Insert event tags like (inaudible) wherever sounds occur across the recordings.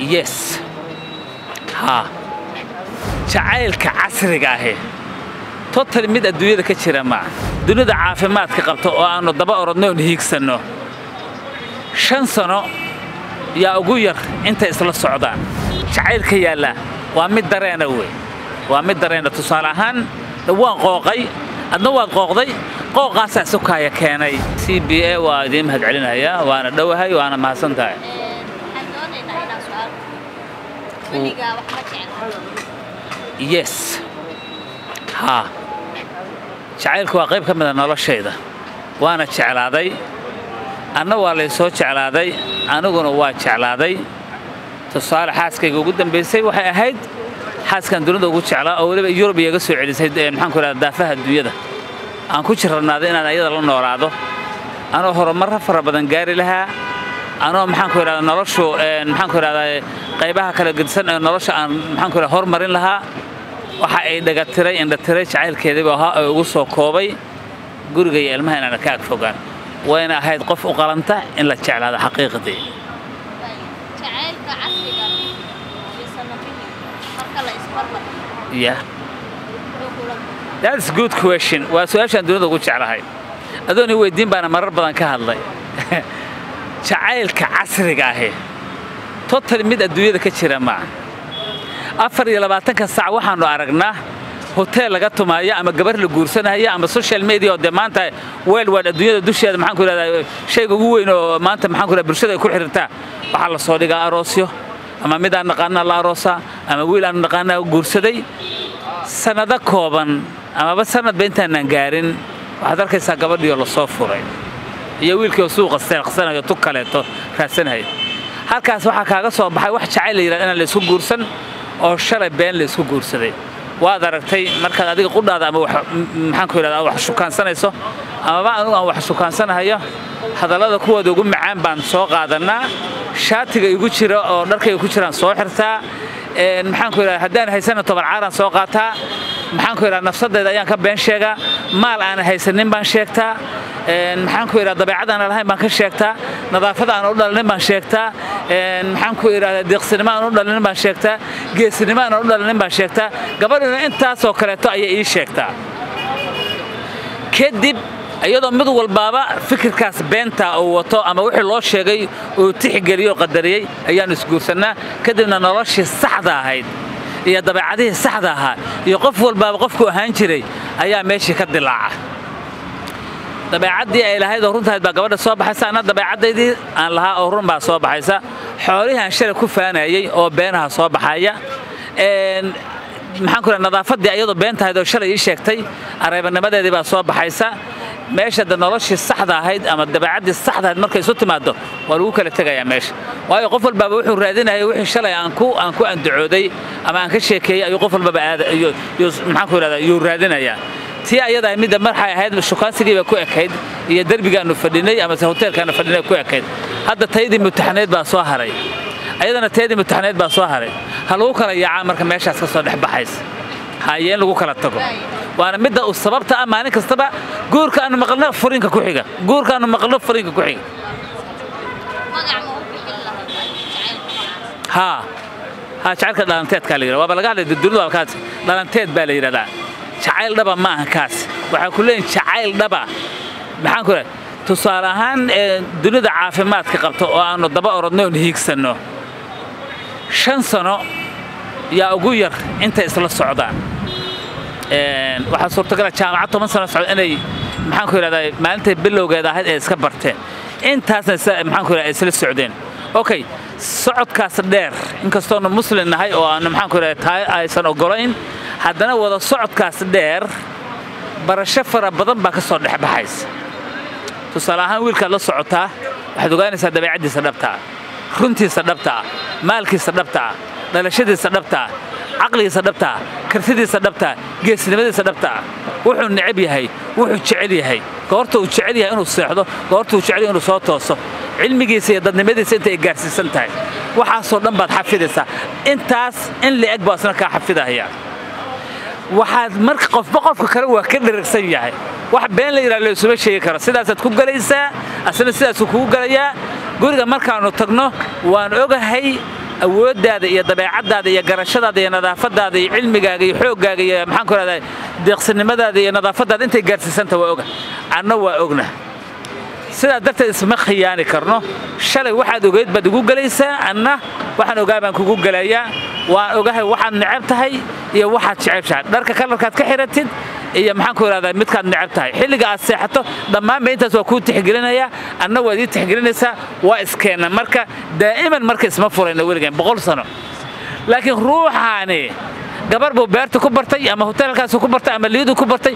yes. Haa jacaylka casriga ahi. Total mid adduunyada ka jira maa dunida caafimaadka qabta oo aannu daba orodno oon hiigsanno. Shan sano yaa ugu yar intay isla socdaan jacaylka yaalla waa mid dareena wey waa mid dareena. Tusaale ahaan waan qooqay adna waad qooqday qooqaasaa sukaaya keenay. C b a waa idiin mahad celinayaa waana dhowahay waana mahadsan tahay yes. Haa jacaylku waa qayb ka mida noloshayda. Waana jeclaaday. Anna waa laysoo jeclaaday. Aniguna waa jeclaaday. Tusaale xaaskayga ugu dambaysay waxay ahayd xaaskan dunida ugu jeclaa oo weliba yurub iyaga soo celisay maxaan ku idhahda daafaha adduunyada. Aan ku jirranaaday inaan ayada la noolaado. Anoo horumarro fara badan gaari lahaa. Anoo maxaan ku idhahda noloshu maxaan ku idhahda qaybaha kala gedisan ee nolosha aan maxaan ku hormarin lahaa waxa ay dhagatiray indhatiray jacaylkeediibu ahaa oo ugu soo koobay guriga iyo ilmaha inaana ka ag fogaan. Wayna ahayd qof u qalanta in la jeclaado xaqiiqdii. That's good question. Waa su'aashaan dunida ugu jeclahay. Adoon i weydiin baana marar badan ka hadlay. (laughs) Jacaylka casriga ahi total mid adduunyada ka jira maa afar iyo labaatanka sac waxaannu aragnaa hoteel laga tumaayo ama gabar la guursanaya ama social media oo dee maanta weelwaad adduunyada dusheeda maxaan ku idhahdaa shayga ugu weyn oo maanta maxaan ku idhahda bulshada ay ku xiriirtaa waxaa la soo dhigaa aroosyo ama mid aan naqaana la aroosa ama wiil aan naqaana guursaday. Sannado kooban amaba sanadba intaanaan gaarin. Waxaad arkaysaa gabadhiioo la soo furay iyo wiilkii oo suuqa seeqsanayo tug kaleeto raadsanaya halkaas waxaa kaaga soo baxay wax jacayl la yidhahda inaan laysku guursan oo shalay been laysku guursaday. Waad aragtay markaad adiga qudhaada ama maxaan ku yidhahda wax shukaansanayso amaba anugu aan wax shukaansanahayo hadallada kuwooda ugu macaan baan soo qaadannaa. Shaatiga igu jira oo dharkayga ku jiraan soo xirtaa. Maxaan ku yidhahda haddaan haysana toban caaraan soo qaataa maxaan ku yidhahda nafsadayda ayaan ka been sheegaa maal aan haysanin baan sheegtaa. Maxaan ku yidhahda dabeecad aan lahayn baan ka sheegtaa. Nadaafad aan u dhalinin baan sheegtaa. Maxaan ku yidhahda deeqsinimo aan u dhalinin baan sheegtaa. Geesinimo u dhalinin baan sheegtaa. Gabadhina intaasoo kaleeto ayay ii sheegtaa. Kadib iyadoo mid walbaaba fikirkaas beenta uu wato ama wixii loo sheegay uu tixgeliyoo qadariyey ayaannu isguursannaa kadibna noloshii saxda ahayd iyo dabeecadihii saxda ahaa iyo qof walbaaba qofku ahaan jiray ayaa meeshii ka dilaaca dabeecaddii ay lahayd oo runtahayd baa gabadha soo baxaysa anna dabeecaddaydii aan lahaa oo run baa soo baxaysa. Xoolihii aan shalay ku faanayey oo beenaha soo baxaya. Maxaan ku idhaha nadaafaddii iyadoo beentahayd oo shalay ii sheegtay areebanimadeedii baa soo baxaysa meesha de noloshii saxda ahayd ama dabeecaddii saxda ahayd markay isu timaaddo waa lagu kala tegayaa meesha. Waayo qof walbaaba wuxuu raadinayay wixii shalay aan ku aan ku andacooday ama aan ka sheekeeyey ayuu qof walbaba aada maxaan ku idhahdaa yuu raadinayaa. Tii ayadaa midda marxay ahayd shukaansigiiba ku ekayd iyo derbigaannu fadhinay amase hoteelkaannu fadhinay ku ekayd. Hadda taydii mutaxnayd baa soo haray. Ayadana taydii mutaxnayd baa soo haray. Ha lagu kala yaacaa marka meeshaas ka soo dhex baxaysa. Haye in lagu kala tago waana midda uu sababta ah maalin kastaba guurka aanu maqalno furinka ku xiga. Guurka aanu maqalno furinka ku xiga. Haa haa jacaylka dhalanteedkaa la yidhahda waaba laga hadlay dunida waa kaas dhalanteed baa la yidhahdaa. Jacayl dhaba ma aha kaas. Waxay ku leeyihiin jacayl dhaba. Maxaan ku tusaale ahaan dunida caafimaadka qabta oo aannu daba orodno oon hiigsanno waxaa suurtagala jaamacad toban sano socda inay maxaan ku yidhahdaa maalintay bilowgeeda ahayd ee iska barteen. Intaasna maxaan ku yidhahdaa ay isla socdeen. Okay socodkaas dheer inkastoonu muslim nahay oo aanu maxaan ku yidhahdaa taa aysan oggolayn haddana wada socodkaas dheer barasho fara badan baa ka soo dhexbaxaysa tusaale ahaan wiilkaad la socotaa waxaad ogaanaysaa dabeecaddiisa dhabtaa runtiisa dhabtaa maalkiisa dhabtaa dhalashadiisa dhabtaa caqligiisa dhabtaa kartidiisa dhabtaa geesnimadiisa dhabtaa wuxuu necab yahay wuxuu jecel yahay. Goorta uu jecel yahay inuu seexdo goorta uu jecel yahay inuu soo tooso cilmigiisa iyo dadnimadiisa inta gaarsiisan tahay. Waxaasoo dhan baad xafidaysaa. Intaas in la-eg baa isna kaa xafidahaya. Waxaad marka qofba qofka kale waa ka dheragsan yahay. Wax been la yidhaha laysuma sheegi karo sidaasaad ku galaysaa asna sidaasuu kugu galayaa. Guriga markaannu tagno waan ogahay awooddaada iyo dabeecaddaada iyo garashadaada iyo nadaafadaada iyo cilmigaaga iyo xooggaaga iyo maxaan ku rahdaa deeqsinimadaada iyo nadaafadaada intay gaarsiisanta waa oga anna waa ogna. Sidaa darteed isma khiyaani karno. Shalay waxaad ogeyd baad igu gelaysaa anna waxaan ogaa baan kugu gelayaa. Waan ogahay waxaad necab tahay iyo waxaad jecebshahay dharka kalarkaad ka xiratid iyo maxaan ku idhahdaa midkaad necab tahay. Xilliga aad seexato dhammaanba intaas waa kuu tixgelinayaa anna waad ii tixgelinaysaa waa iskeenna marka daa'iman marka isma furayna weligeen boqol sano. Laakiin ruuxaani gabar buu beerta ku bartay ama hoteelkaasu ku bartay ama liidu ku bartay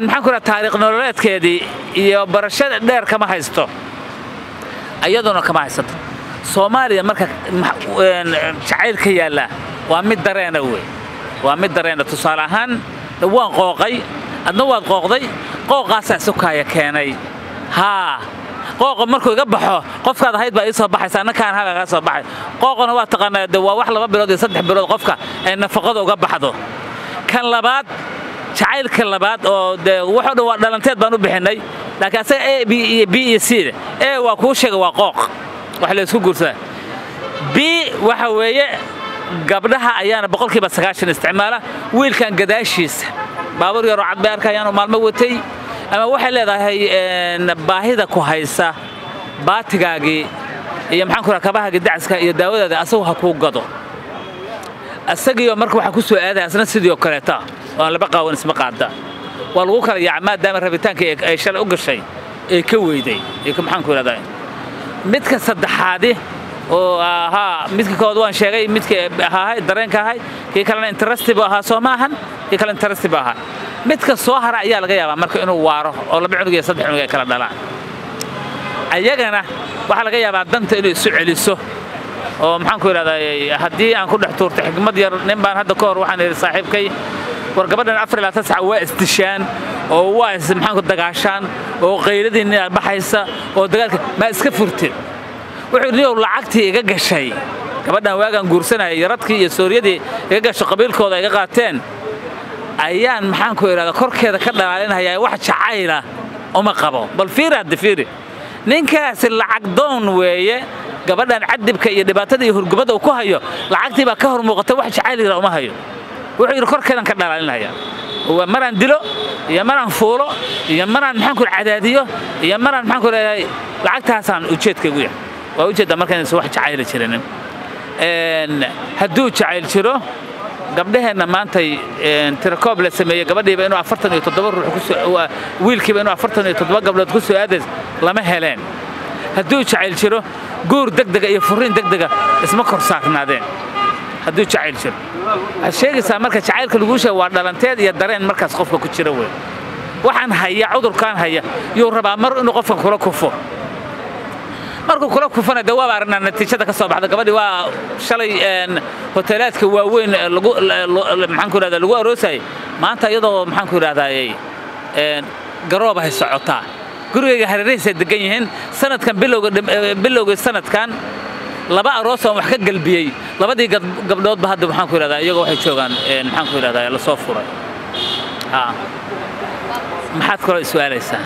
maxaan ku taariikh nololeedkeedii iyo barashada dheer kama haysto. Iyaduna kama haysato. Soomaaliya marka jacayl ka yaallaa waa mid dareena wey waa mid dareena tusaale ahaan waan qooqay adna waad qooqday qooqaasaa sukaaya keenay haa qooqa markuu iga baxo qofkaad ahayd baa ii soo baxaysa anna kaan haga kaa soo baxay qooqana waa taqaanaa de waa wax laba bilood iyo saddex bilood qofka ay nafaqada uga baxdo kan labaad jacaylka labaad oo dee wuxuu dhan waa dhalanteed baan u bixinay laakiin asaga a b iyo b iyo c a waa kuu sheega waa qooq wax la isku guursadaa b waxa weeye gabdhaha ayaana boqolkiiba sagaashan isticmaala wiilkan gadaashiisa baabuur yaroo cad bay arkayaanoo maalmo watay. Ama waxay leedahay baahida ku haysa baatigaagii iyo maxaan ku kabahaagii dacaska iyo daawadaada asagu ha kuu gado. Asagiioo marka waxaa ku soo aadaya asna sidii oo kaleeta oo aan laba qaawan isma qaada waa lagu kala yaaca maadaama rabitaanka ay shalay u gashay ee ka weyday maxaan ku idhahdaa midka saddexaadi oo ahaa midka kood waan sheegay midka ahaa dareenka ahay kii kalena interesti buu ahaa soo maahan kii kale interesti buu ahaa. Midka soo hara ayaa laga yaabaa marka inuu waaro oo laba cunug iyo saddex cunug ay kala dhalaan. Ayagana waxaa laga yaabaa danta inay isu celiso oo maxaan ku haddii aan ku dhex tuurto xigmad yar nin baan hadda ka hor waxaan idhi saaxiibkay. War gabadhan waa isdishaan oo waa is maxaanku dagaashaan oo qayladiinni baxaysa oo dagaalka maa iska furtid. Wuxuu niyow lacagtii iga gashay gabadhan waagaan guursanayay yaradkii iyo sooryadii iga gasho qabiilkooda iga qaateen ayaan maxaan ku idhahdaa korkeeda ka dhalaalinhayaa wax jacayla uma qabo. Bal fiiri fiiri. Ninkaasi lacag doon weeye gabadhan cadibka iyo dhibaatada iyo hurgubada uu ku hayo lacagtii baa ka hor muuqata wax jacayl uma hayo. Wuxuu yidhi korkeedan ka dhalaalinaya. Waa maraan dilo iyo maraan fuulo iyo maraan maxaanku cadaadiyo iyo maraan maxaanku leeyahay lacagtaasaan ujeedkaygu yahay. Waa ujeedda markaynaysan wax jacayla jirinin hadduu jacayl jiro gabdhaheenna maantay tirakoob la sameeyey gabadhiiba inuu afartan iyo toddoba ruux wiilkiiba inuu afartan iyo toddoba gabdhood ku soo aadays lama heleen. Hadduu jacayl jiro guur degdega iyo furiin degdega isma kor saarnaadeen. Hadduu jacayl jiro. Sheegaysaa marka jacaylka laguu sheega waa dhalanteed iyo dareen markaas qofka ku jira wey waxaan haya cudurkaan haya yuu rabaa mar inuu qofka kula kufo markuu kula kufana de waaba aragnaa natiijada ka soo baxda gabadhii waa shalay hoteelaadka waaweyn maxaan ku lagu aroosayay. Maanta iyadoo maxaan ku idhahdaayey socotaa. Gurigayga hareerihiisay degan yihiin. Sanadkan bilowgii sanadkan laba aroos wax ka galbiyey. Labadii gabdhoodba hadda maxaan ku iyagoo waxay joogaan maxaan ku la soo furay. Maxaad kaloo is-su'aalaysaa